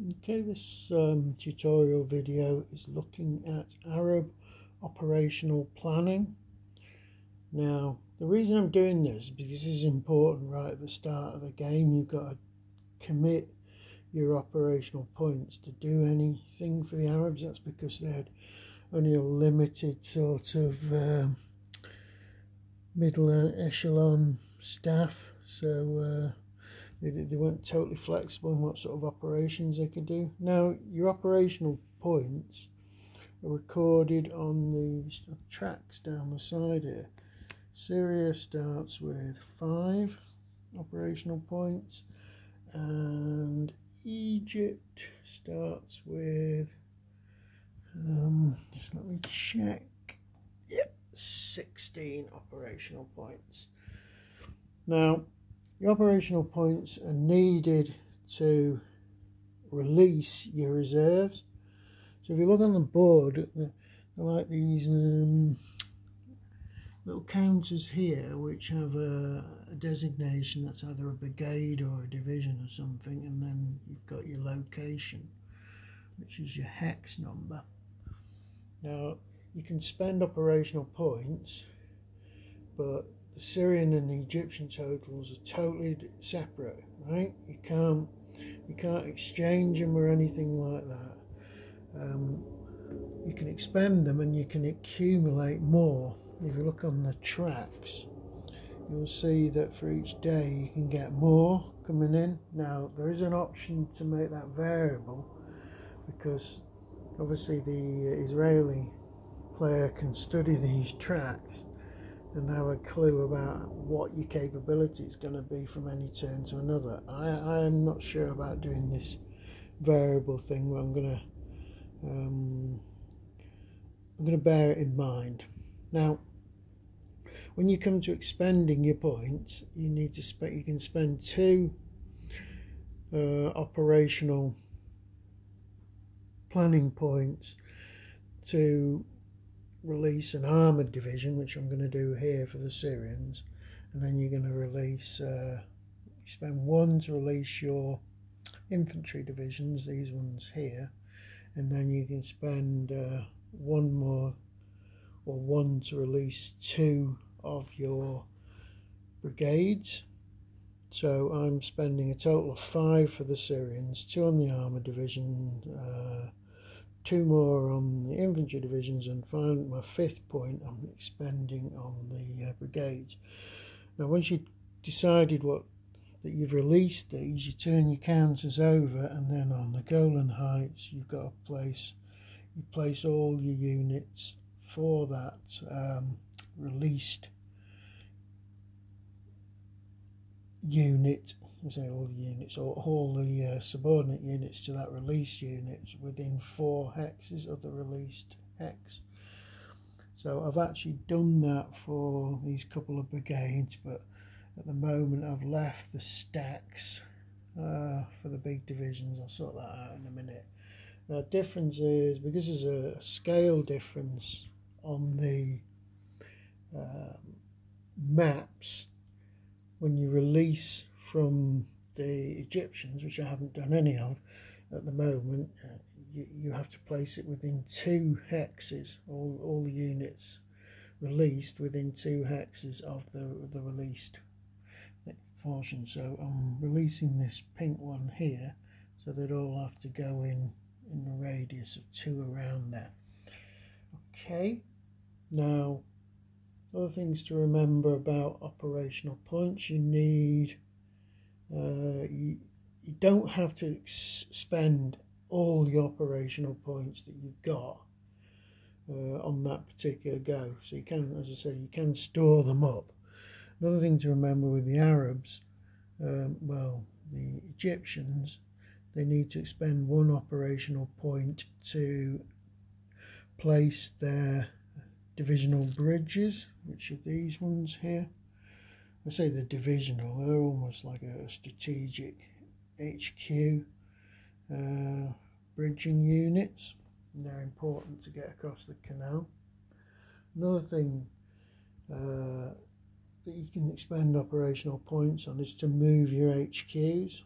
Okay, this um, tutorial video is looking at Arab operational planning. Now, the reason I'm doing this is because this is important right at the start of the game. You've got to commit your operational points to do anything for the Arabs. That's because they had only a limited sort of um, middle echelon staff. So, uh, they, they weren't totally flexible in what sort of operations they could do. Now, your operational points are recorded on the tracks down the side here. Syria starts with five operational points, and Egypt starts with, um, just let me check, yep, 16 operational points. Now, the operational points are needed to release your reserves. So if you look on the board, they're like these um, little counters here which have a, a, designation that's either a brigade or a division or something and then you've got your location which is your hex number. Now you can spend operational points but the Syrian and the Egyptian totals are totally separate, right? You can't you can't exchange them or anything like that. Um, you can expend them and you can accumulate more. If you look on the tracks, you'll see that for each day you can get more coming in. Now there is an option to make that variable because obviously the Israeli player can study these tracks and have a clue about what your capability is going to be from any turn to another. I, I am not sure about doing this variable thing, but I'm going to um, I'm going to bear it in mind. Now, when you come to expending your points, you need to spend. You can spend two uh, operational planning points to release an armoured division, which I'm going to do here for the Syrians, and then you're going to release, uh, you spend one to release your infantry divisions, these ones here, and then you can spend uh, one more or one to release two of your brigades. So I'm spending a total of five for the Syrians, two on the armoured division, uh, two more on the infantry divisions, and finally my fifth point I'm expending on the uh, brigades. Now, once you've decided what that you've released these, you turn your counters over, and then on the Golan Heights, you've got to place you place all your units for that um, released unit say all the units or all the uh, subordinate units to that released unit within four hexes of the released hex. So I've actually done that for these couple of brigades, but at the moment I've left the stacks uh, for the big divisions. I'll sort that out in a minute. The difference is because there's a scale difference on the um, maps when you release from the Egyptians, which I haven't done any of at the moment, you, you have to place it within two hexes, all, all the units released within two hexes of the, the released portion. So I'm releasing this pink one here, so they'd all have to go in in the radius of two around there. Okay, now other things to remember about operational points, you need uh, you, you don't have to spend all the operational points that you've got uh, on that particular go. So you can, as I say, you can store them up. Another thing to remember with the Arabs, um, well, the Egyptians, they need to expend one operational point to place their divisional bridges, which are these ones here. I say the divisional, they're almost like a strategic HQ uh, bridging units. They're important to get across the canal. Another thing uh, that you can expend operational points on is to move your HQs.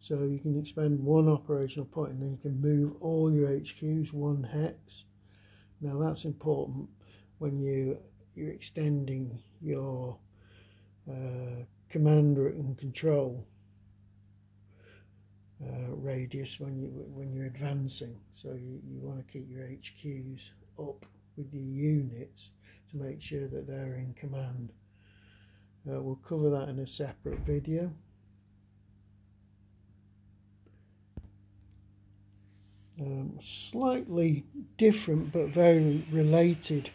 So you can expend one operational point and then you can move all your HQs one hex. Now that's important when you you're extending your uh, commander and control uh, radius when you when you're advancing. So you, you want to keep your HQs up with your units to make sure that they're in command. Uh, we'll cover that in a separate video. Um, slightly different but very related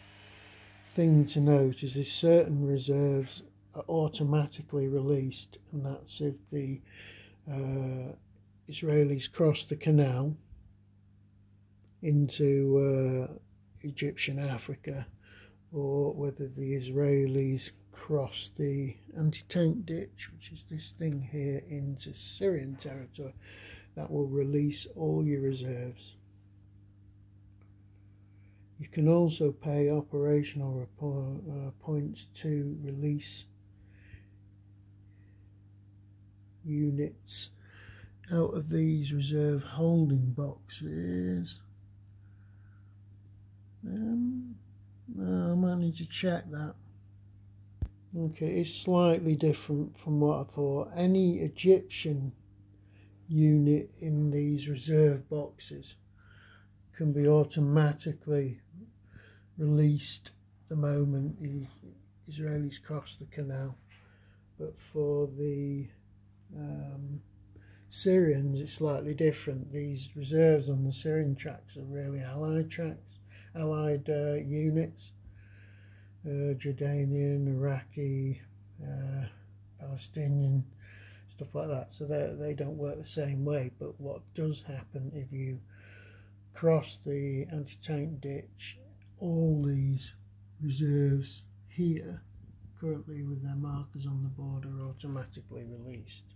thing to note is that certain reserves are automatically released and that's if the uh, Israelis cross the canal into uh, Egyptian Africa or whether the Israelis cross the anti-tank ditch which is this thing here into Syrian territory that will release all your reserves. You can also pay operational uh, points to release units out of these reserve holding boxes. Um, I might need to check that. Okay, it's slightly different from what I thought. Any Egyptian unit in these reserve boxes can be automatically released the moment the Israelis cross the canal. But for the um, Syrians, it's slightly different. These reserves on the Syrian tracks are really Allied tracks, Allied uh, units. Uh, Jordanian, Iraqi, uh, Palestinian, stuff like that. So they they don't work the same way. But what does happen if you cross the anti-tank ditch, all these reserves here, currently with their markers on the border, are automatically released.